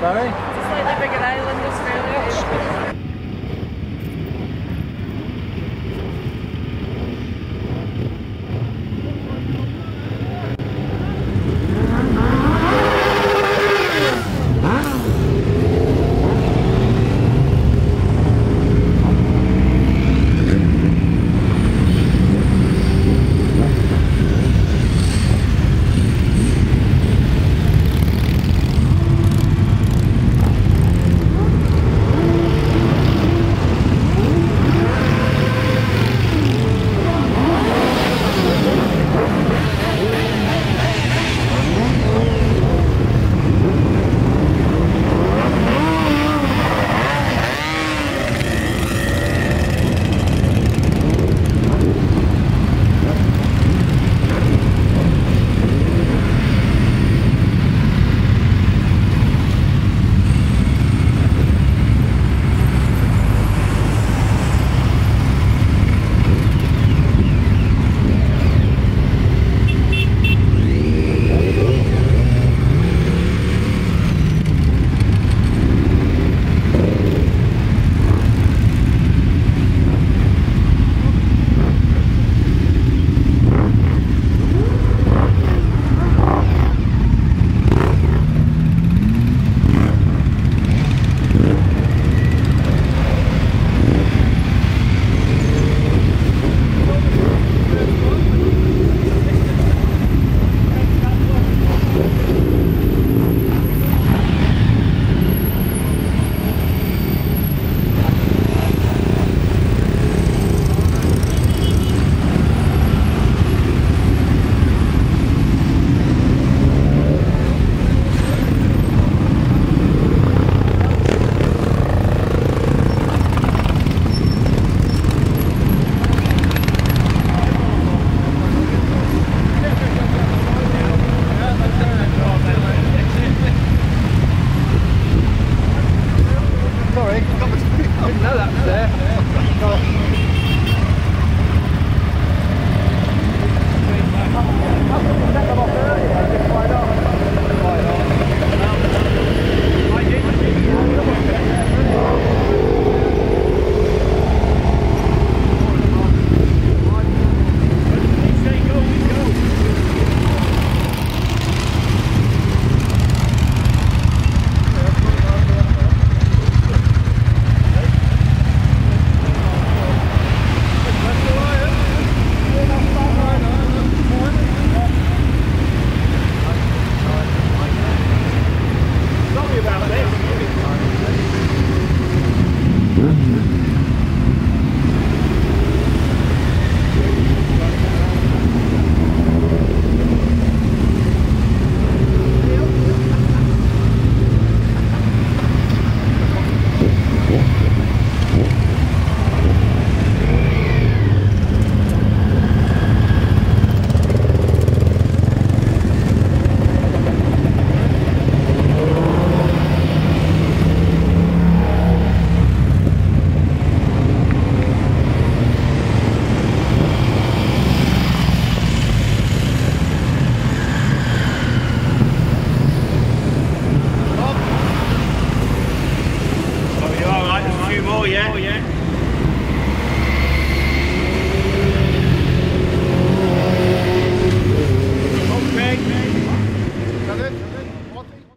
Sorry? It's a slightly bigger island, Australia. É, é.